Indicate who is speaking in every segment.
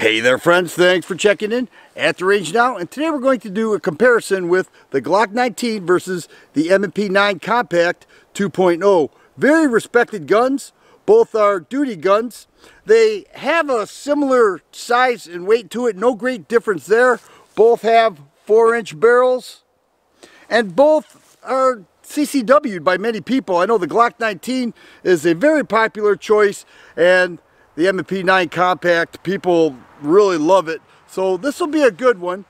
Speaker 1: Hey there friends, thanks for checking in at the range now and today we're going to do a comparison with the Glock 19 versus the M&P 9 Compact 2.0. Very respected guns, both are duty guns. They have a similar size and weight to it, no great difference there. Both have 4 inch barrels and both are CCW'd by many people. I know the Glock 19 is a very popular choice and the M&P 9 Compact, people really love it. So this will be a good one.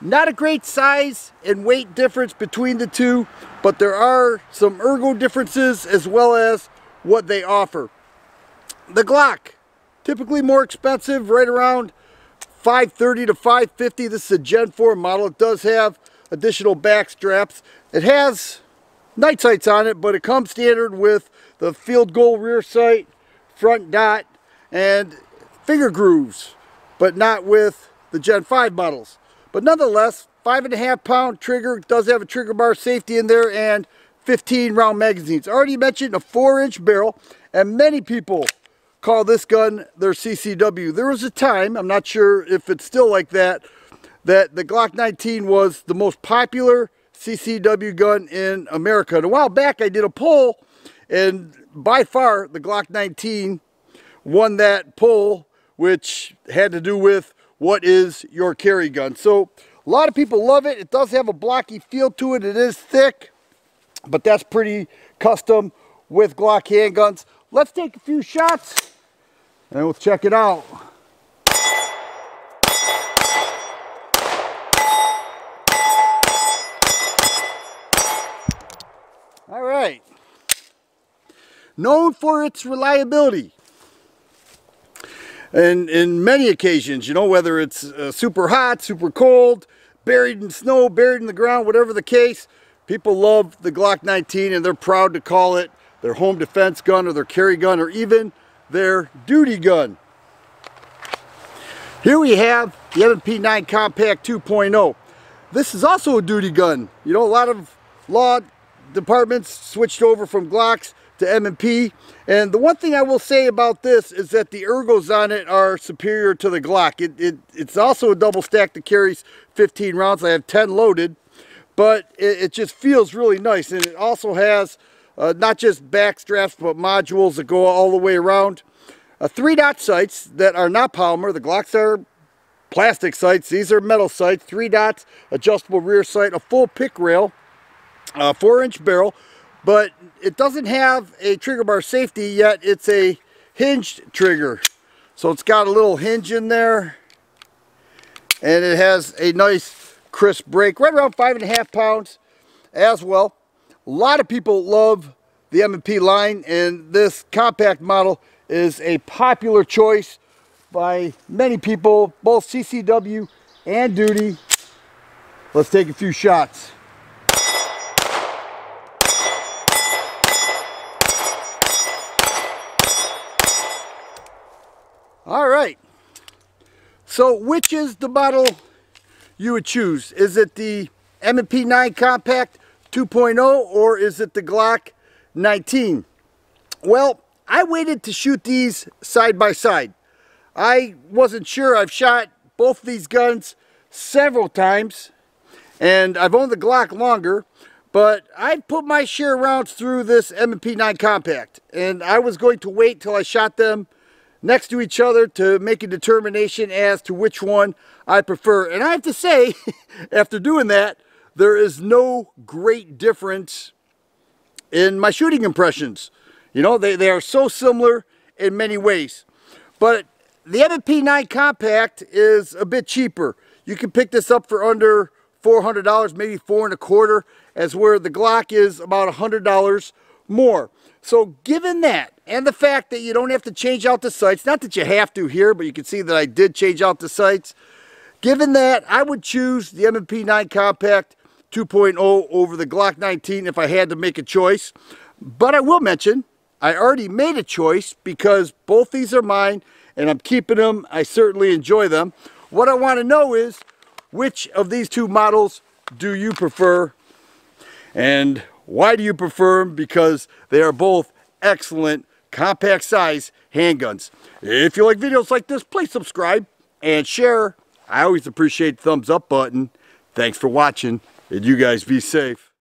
Speaker 1: Not a great size and weight difference between the two, but there are some ergo differences as well as what they offer. The Glock, typically more expensive, right around 530 to 550. This is a Gen 4 model. It does have additional back straps. It has night sights on it, but it comes standard with the field goal rear sight, front dot, and finger grooves, but not with the Gen 5 models. But nonetheless, five and a half pound trigger, does have a trigger bar safety in there and 15 round magazines. Already mentioned a four inch barrel and many people call this gun their CCW. There was a time, I'm not sure if it's still like that, that the Glock 19 was the most popular CCW gun in America. And a while back I did a poll and by far the Glock 19 won that poll which had to do with what is your carry gun. So a lot of people love it. It does have a blocky feel to it. It is thick, but that's pretty custom with Glock handguns. Let's take a few shots and we'll check it out. All right. Known for its reliability, and in many occasions, you know, whether it's uh, super hot, super cold, buried in snow, buried in the ground, whatever the case, people love the Glock 19 and they're proud to call it their home defense gun or their carry gun or even their duty gun. Here we have the M&P 9 Compact 2.0. This is also a duty gun. You know, a lot of law departments switched over from Glocks to M&P. And the one thing I will say about this is that the ergos on it are superior to the Glock. It, it, it's also a double stack that carries 15 rounds. I have 10 loaded, but it, it just feels really nice. And it also has uh, not just back straps, but modules that go all the way around. Uh, three dot sights that are not polymer. The Glocks are plastic sights. These are metal sights. Three dots, adjustable rear sight, a full pick rail, uh, four inch barrel, but it doesn't have a trigger bar safety yet. It's a hinged trigger. So it's got a little hinge in there. And it has a nice crisp break right around five and a half pounds as well. A lot of people love the M&P line and this compact model is a popular choice by many people both CCW and duty. Let's take a few shots All right. So which is the model you would choose? Is it the M&P 9 Compact 2.0 or is it the Glock 19? Well, I waited to shoot these side by side. I wasn't sure. I've shot both these guns several times and I've owned the Glock longer but I put my share rounds through this M&P 9 Compact and I was going to wait till I shot them next to each other to make a determination as to which one I prefer. And I have to say, after doing that, there is no great difference in my shooting impressions. You know, they, they are so similar in many ways. But the M&P 9 Compact is a bit cheaper. You can pick this up for under $400, maybe four and a quarter, as where the Glock is about $100 more. So given that, and the fact that you don't have to change out the sights, not that you have to here, but you can see that I did change out the sights. Given that, I would choose the M&P 9 Compact 2.0 over the Glock 19 if I had to make a choice. But I will mention, I already made a choice because both these are mine and I'm keeping them. I certainly enjoy them. What I want to know is, which of these two models do you prefer? And why do you prefer them? Because they are both excellent compact size handguns. If you like videos like this, please subscribe and share. I always appreciate the thumbs up button. Thanks for watching, and you guys be safe.